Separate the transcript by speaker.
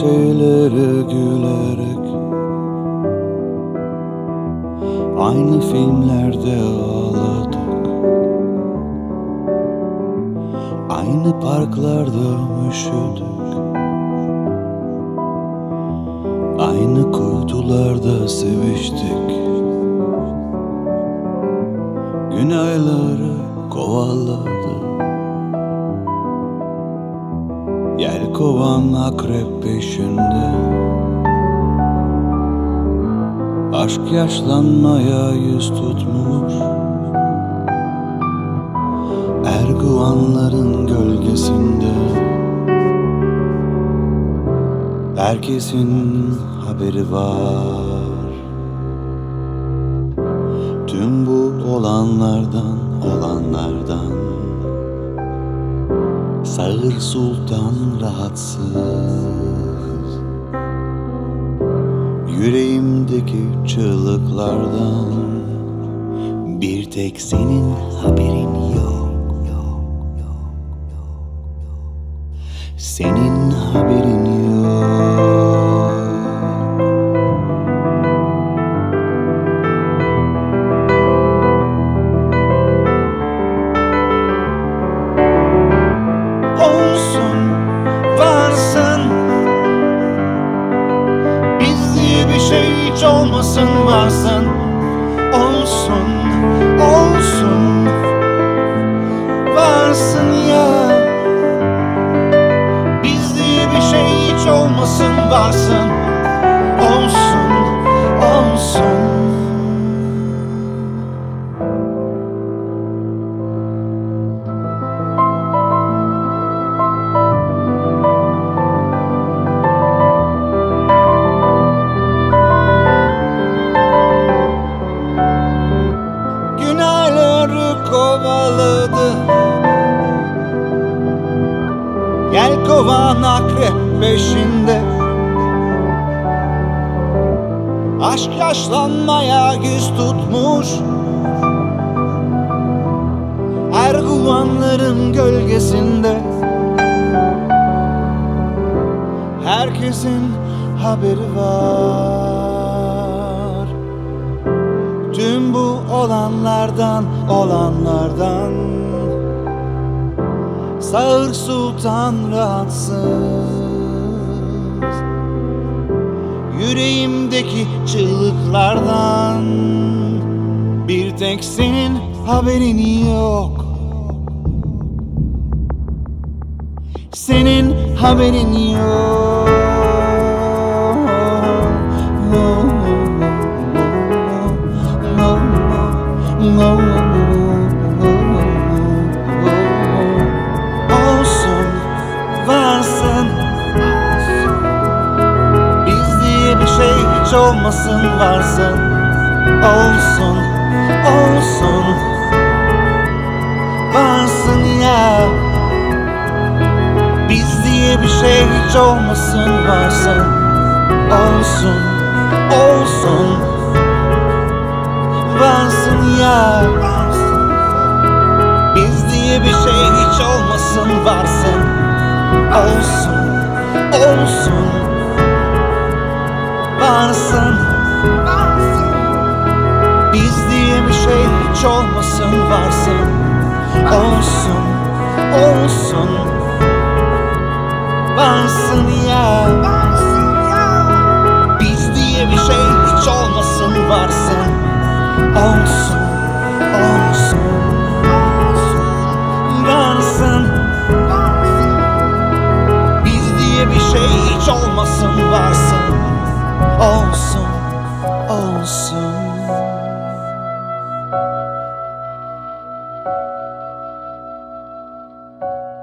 Speaker 1: şeylere gülerek. Aynı filmlerde ağladık. Aynı parklarda üşüdük. Aynı kuytularda seviştik. Günayları kovalar Yelkovan akrep peşinde. Aşk yaşlanmaya yüz tutmuş. Erguvanların gölgesinde. Herkesin haberi var. Tüm bu olanlardan Sultan rahatsız. Yüreğimdeki çığlıklardan Bir tek senin haberin yok. Senin olmasın varsın Olsun, olsun. Varsın ya. Biz diye bir şey hiç olmasın varsın. Olsun, olsun Kovan akrep peşinde. Aşk yaşlanmaya yüz tutmuş. Erguvanların gölgesinde. Herkesin haberi var. Tüm bu olanlardan olanlardan Sağır Sultan rahatsız. Yüreğimdeki çığlıklardan Bir tek senin haberin yok. Senin haberin yok olmasın varsın Olsun, olsun. Varsın ya Biz diye bir şey hiç olmasın varsın Olsun, olsun. Varsın ya Biz diye bir şey hiç olmasın varsın Olsun, olsun Varsın. Biz diye bir şey hiç olmasın varsın. Olsun, olsun you.